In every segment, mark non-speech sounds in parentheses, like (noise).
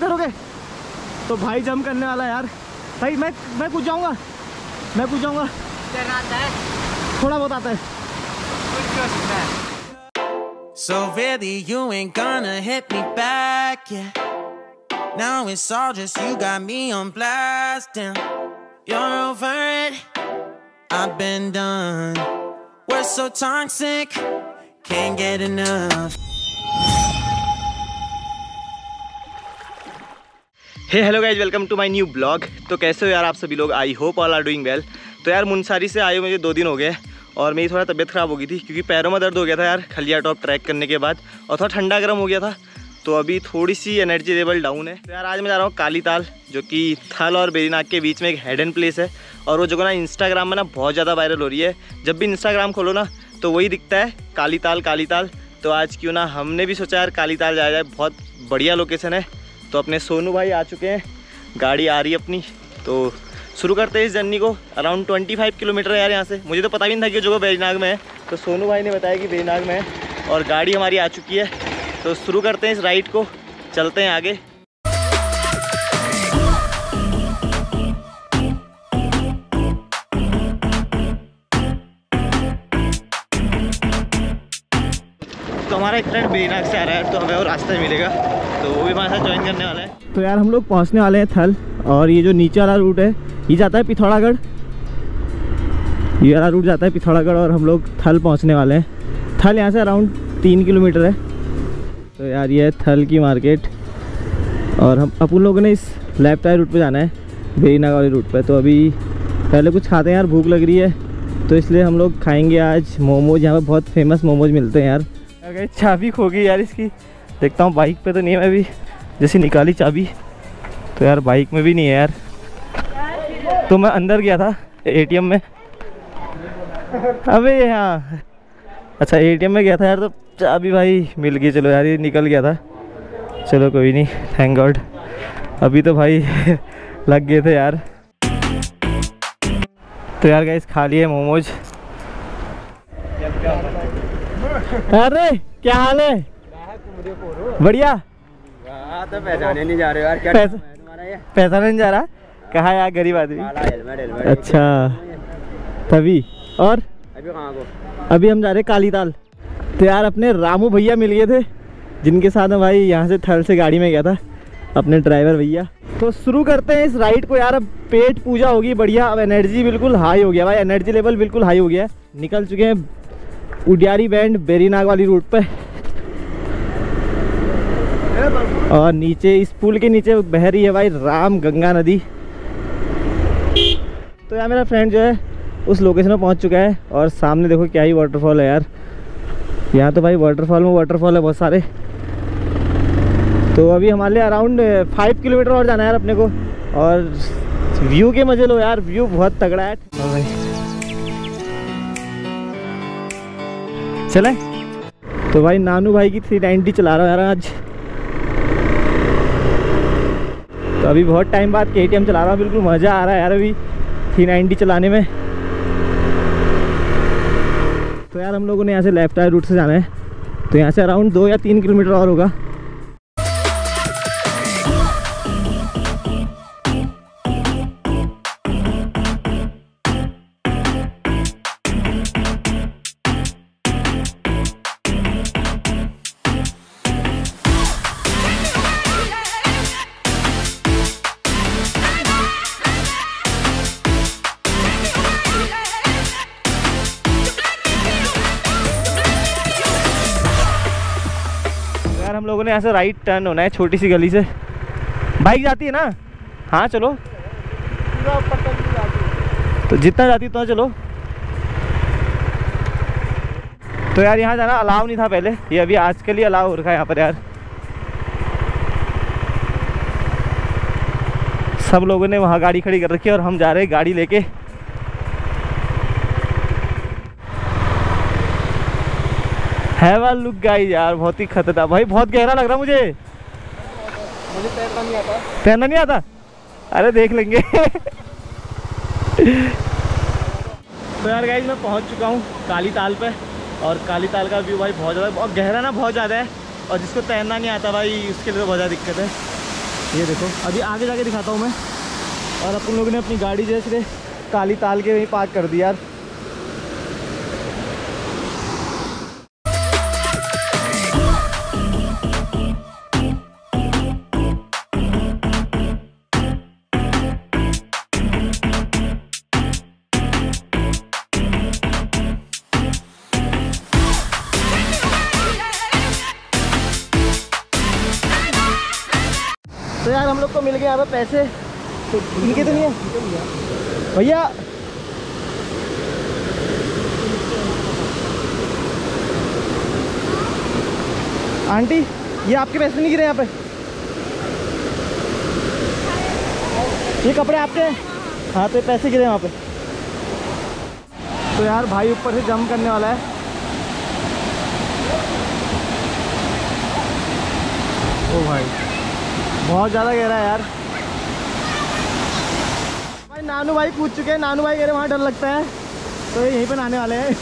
करोगे तो भाई जम करने वाला यार भाई मैं मैं कूद जाऊँगा मैं कूद जाऊँगा थोड़ा बहुत आता है So really, you ain't gonna hit me back, yeah. Now it's all just you got me on blast, damn. You're over it, I've been done. We're so toxic, can't get enough. Hey hello guys welcome to my new blog तो कैसे हो यार आप सभी लोग? I hope all are doing well तो यार, मुनसारी से आए मुझे दो दिन हो गए और मेरी थोड़ा तबीयत ख़राब हो गई थी क्योंकि पैरों में दर्द हो गया था यार, खलिया टॉप ट्रैक करने के बाद और थोड़ा ठंडा गर्म हो गया था। तो अभी थोड़ी सी एनर्जी लेवल डाउन है। तो यार, आज मैं जा रहा हूँ काली ताल जो कि थल और बेरीनाग के बीच में एक हेडन प्लेस है और वो जगह ना इंस्टाग्राम में ना बहुत ज़्यादा वायरल हो रही है। जब भी इंस्टाग्राम खोलो ना तो वही दिखता है काली ताल काली ताल तो आज क्यों ना हमने भी सोचा यार काली ताल जाया जाए, बहुत बढ़िया लोकेशन है। तो अपने सोनू भाई आ चुके हैं। गाड़ी आ रही है अपनी। तो शुरू करते हैं इस जर्नी को। अराउंड 25 किलोमीटर है यार यहाँ से। मुझे तो पता भी नहीं था कि जो बेरीनाग में है। तो सोनू भाई ने बताया कि बेरीनाग में है और गाड़ी हमारी आ चुकी है। तो शुरू करते हैं इस राइड को। चलते हैं आगे। तो हमारा एक फ्रेंड बेरीनाग से आ रहा है। तो हमें वो रास्ता मिलेगा। तो वो भी हमारे साथ ज्वाइन करने वाला है। तो यार हम लोग पहुँचने वाले हैं थल और ये जो नीचे वाला रूट है ये जाता है पिथौरागढ़? ये वाला रूट जाता है पिथौरागढ़ और हम लोग थल पहुँचने वाले हैं। थल यहाँ से अराउंड तीन किलोमीटर है। तो यार ये है थल की मार्केट और हम अपन लोगों ने इस लेफ़्ट आई रूट पे जाना है बेरीनाग वाली रूट पे। तो अभी पहले कुछ खाते हैं यार भूख लग रही है। तो इसलिए हम लोग खाएँगे आज मोमोज। यहाँ पे बहुत फ़ेमस मोमोज मिलते हैं यार। अगर चाबी खो गई यार इसकी। देखता हूँ बाइक पे तो नहीं है मैं भी। जैसे निकाली चाबी तो यार बाइक में भी नहीं है यार। तो मैं अंदर गया था एटीएम में। अबे हाँ। अच्छा एटीएम में गया था यार तो चाबी भाई मिल गई। चलो यार, ये निकल गया था। चलो कोई नहीं थैंक गॉड अभी तो भाई (laughs) लग गए थे यार। तो यार गाइस खा लिए मोमोज। अरे, क्या हाल है? बढ़िया। तो पहचाने नहीं जा रहे यार क्या पैसा- तुम्हारा ये? पैसा नहीं जा रहा? कहा यार गरीब आदमी? अच्छा। तभी। और? अभी कहाँ को? अभी हम जा रहे काली ताल तो यार अपने रामू भैया मिल गए थे जिनके साथ मैं भाई यहाँ से थल से गाड़ी में गया था अपने ड्राइवर भैया। तो शुरू करते हैं इस राइड को यार अब पेट पूजा होगी बढ़िया। अब एनर्जी बिल्कुल हाई हो गया भाई। एनर्जी लेवल बिल्कुल हाई हो गया निकल चुके हैं उडियारी बैंड बेरीनाग वाली रूट पे। और नीचे इस पुल के नीचे बह रही है भाई राम गंगा नदी। तो यार मेरा फ्रेंड जो है उस लोकेशन में पहुँच चुका है और सामने देखो क्या ही वाटरफॉल है यार। यहाँ तो भाई वाटरफॉल में वाटरफॉल है बहुत सारे। तो अभी हमारे लिए अराउंड फाइव किलोमीटर और जाना है यार अपने को। और व्यू के मज़े लो यार व्यू बहुत तगड़ा है। हाँ भाई। चले। तो भाई नानू भाई की थ्री नाइन्टी चला रहा हूँ यार आज। तो अभी बहुत टाइम बाद के चला रहा हूँ, बिल्कुल मज़ा आ रहा है यार अभी थ्री नाइन्टी चलाने में। तो यार हम लोगों ने यहाँ से लेफ़्ट आई रूट से जाना है। तो यहाँ से अराउंड दो या तीन किलोमीटर और होगा। लोगों ने यहाँ से राइट टर्न होना है छोटी सी गली से। बाइक जाती है ना? हाँ चलो। तो जितना जाती उतना चलो। तो यार, यहाँ जाना अलाव नहीं था पहले। ये अभी आज के लिए अलाउ हो रखा है यहाँ पर यार। सब लोगों ने वहाँ गाड़ी खड़ी कर रखी है और हम जा रहे हैं गाड़ी लेके। हैवल लुक गाइस यार बहुत ही खतरनाक। भाई बहुत गहरा लग रहा मुझे। मुझे तैरना नहीं आता। तैरना नहीं आता? अरे देख लेंगे। तो यार गाइज़ मैं पहुँच चुका हूँ काली ताल पे। और काली ताल का व्यू भाई बहुत ज़्यादा बहुत गहरा ना बहुत ज़्यादा है। और जिसको तैरना नहीं आता भाई उसके लिए तो बहुत ज़्यादा दिक्कत है। ये देखो अभी आगे जाके दिखाता हूँ मैं। और अपन लोगों ने अपनी गाड़ी जैसे काली ताल के वहीं पार्क कर दी यार। यार हम लोग को मिल गए यहाँ पे पैसे तो इनके तो नहीं है भैया। आंटी, ये आपके पैसे नहीं गिरे यहाँ पे? ये कपड़े आपके हाँ? तो पैसे गिरे वहाँ पे। तो यार, भाई ऊपर से जम करने वाला है। ओ भाई। बहुत ज़्यादा गहरा है यार। भाई, नानू भाई पूछ चुके हैं। नानू भाई कह रहे वहाँ डर लगता है। तो यहीं पे नहाने वाले हैं।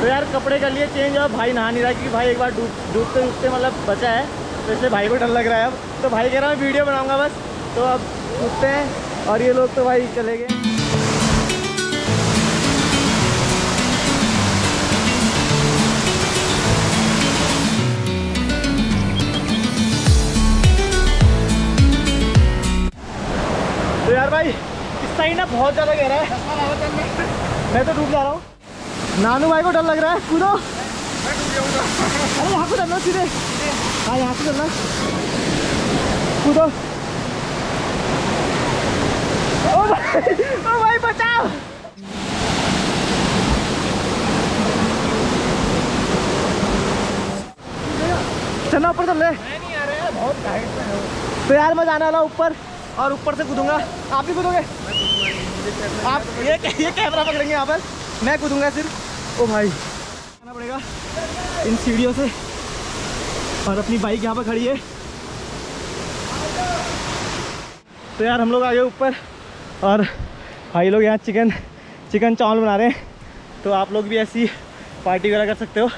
तो यार, कपड़े कर लिए चेंज और भाई नहा नहीं रहा क्योंकि भाई एक बार डूब, डूबते डूबते मतलब बचा है। तो इसलिए भाई को डर लग रहा है अब। तो भाई कह रहा मैं वीडियो बनाऊँगा बस। तो अब कूदते हैं और ये लोग तो भाई चले गए। यार भाई इस साइड ना बहुत ज़्यादा गहरा है। मैं तो डूब जा रहा हूँ। नानू भाई को डर लग रहा है कूदो। अरे यहाँ को डरना सीधे। हाँ यहाँ से चलना कूदो। ओ भाई ओ भाई बचाओ। चलना ऊपर चल रहे तो यार मैं जाने वाला ऊपर। और ऊपर से कूदूँगा। आप भी कूदोगे? आप ये ये कैमरा पकड़ेंगे यहाँ पर। मैं कूदूँगा सिर्फ़। ओ भाई, आना पड़ेगा इन सीढ़ियों से। और अपनी बाइक यहाँ पर खड़ी है। तो यार, हम लोग आ गए ऊपर। और भाई लोग यहाँ चिकन चिकन चावल बना रहे हैं। तो आप लोग भी ऐसी पार्टी वगैरह कर सकते हो।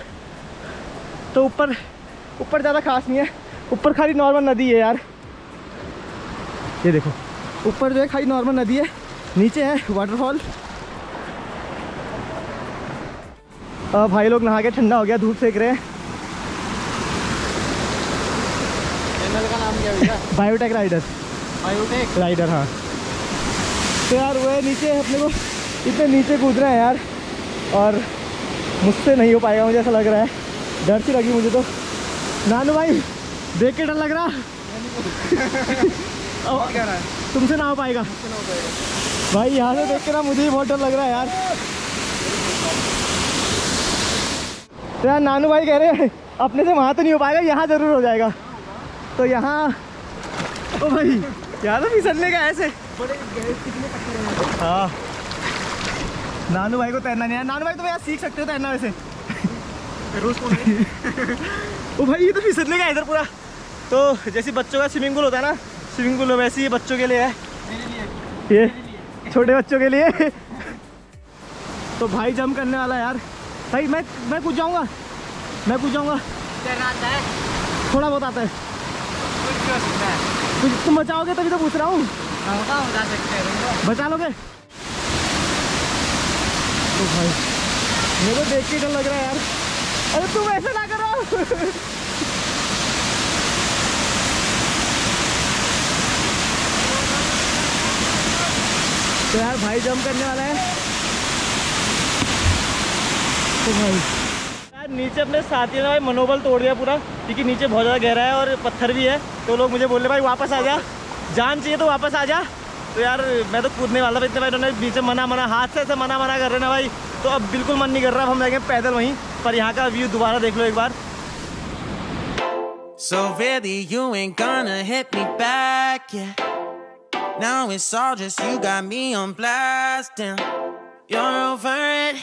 तो ऊपर ऊपर ज़्यादा खास नहीं है। ऊपर खाली नॉर्मल नदी है यार। ये देखो। ऊपर जो है खाली नॉर्मल नदी है नीचे है वाटरफॉल भाई लोग नहा के ठंडा हो गया धूप सेक रहे हैं। चैनल का नाम क्या भैया? बायोटेक राइडर बायोटेक राइडर हाँ। तो यार वो है नीचे अपने को इतने नीचे कूद रहे हैं यार और मुझसे नहीं हो पाएगा मुझे ऐसा लग रहा है। डर सी लगी मुझे तो। नानू भाई देख के डर लग रहा। (laughs) और क्या रहा है? तुमसे ना हो पाएगा। भाई यहाँ से देख के ना मुझे ही बहुत डर लग रहा है यार। तो यार नानू भाई कह रहे हैं अपने से वहाँ तो नहीं हो पाएगा यहाँ ज़रूर हो जाएगा। तो यहाँ ओ भाई यहाँ तो फिसलने का ऐसे। हाँ? नानू भाई को तैरना नहीं है। नानू भाई तो यार सीख सकते हो तैरना वैसे। (laughs) ओ भाई ये तो फिसलने का इधर पूरा। तो जैसे बच्चों का स्विमिंग पूल होता है ना स्विमिंग पूल वैसे ही बच्चों के लिए है। ये छोटे बच्चों के लिए। तो भाई जंप करने वाला यार। भाई मैं मैं कूद जाऊँगा। मैं कूद जाऊँगा। थोड़ा बहुत आता है। कुछ तुम बचाओगे तभी तो पूछ रहा हूँ। बचा लोगे? तो भाई मेरे को देख के डर लग रहा है यार। अरे तुम ऐसे ना करो। तो यार भाई जंप करने वाला है। तो भाई। यार नीचे अपने साथियों ने भाई मनोबल तोड़ दिया पूरा क्योंकि नीचे बहुत ज़्यादा गहरा है और पत्थर भी है। तो लोग मुझे बोल रहे भाई वापस आ जा जान चाहिए तो वापस आ जा। तो यार मैं तो कूदने वाला था इतने भाई उन्होंने नीचे मना मना हाथ से ऐसे मना मना कर रहे ना भाई। तो अब बिल्कुल मन नहीं कर रहा अब हम जाएँगे पैदल वहीं पर यहाँ का व्यू दोबारा देख लो एक बार। So really, you ain't gonna hit me back, yeah. Now it's all just you got me on blast, damn. You're over it.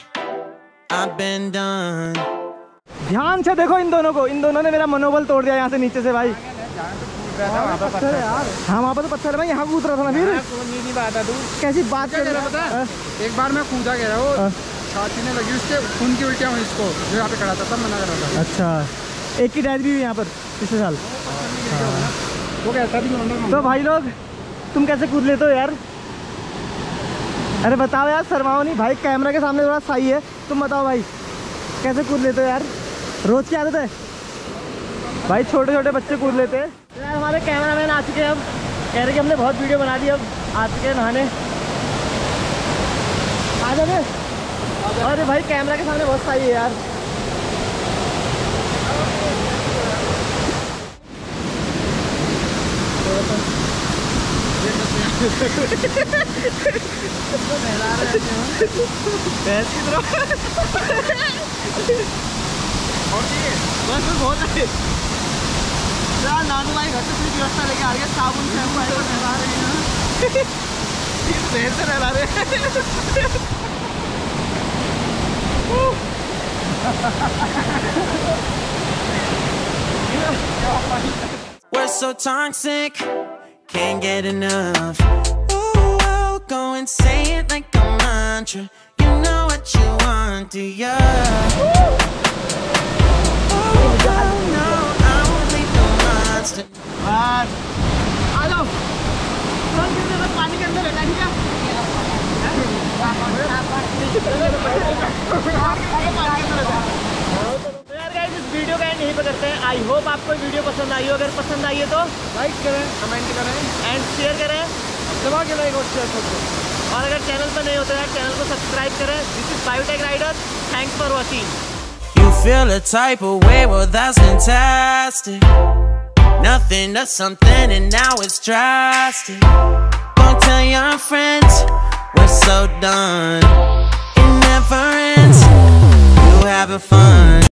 I've been done. ध्यान से देखो इन दोनों को। इन दोनों ने मेरा मनोबल तोड़ दिया यहाँ से नीचे से भाई। पत्थर है यार हाँ वहाँ पर तो पत्थर है भाई। यहाँ कूद रहा था ना फिर। नहीं बात है तू कैसी बात कर रहा पता हाँ, है। एक बार मैं कूदा कह रहा हाँ। हूँ छाती में लगी उसके खून की उल्टियाँ हुई इसको। जो यहाँ पे खड़ा था तब मना कर रहा था। अच्छा। एक की डेथ भी हुई यहाँ पर पिछले साल। वो कहता भी तो भाई लोग तुम कैसे कूद लेते हो यार? अरे बताओ यार, शर्माओ नहीं। भाई, कैमरा के सामने थोड़ा सही है। तुम बताओ भाई, कैसे कूद लेते हो यार? रोज की आदत है? भाई छोटे छोटे बच्चे कूद लेते हैं। यार, हमारे कैमरामैन आ चुके हैं अब। कह रहे कि हमने बहुत वीडियो बना दी, अब आ चुके हैं नहाने। आ जाते अरे भाई, कैमरा के सामने बहुत सही है यार। साबुन रहे We're so toxic, can't get enough. Ooh, oh, go and say it like a mantra. You know what you want, do ya? Oh, आई हो अगर पसंद आई है तो लाइक करें कमेंट करें एंड शेयर करें दबा के लाइक और शेयर कर और अगर चैनल पर नहीं होते यार चैनल को सब्सक्राइब करें this is biotech rider thanks for watching You feel a type of way, well, that's fantastic. Nothing to something, and now it's drastic. Go tell your friends we're so done. It never ends. You having fun.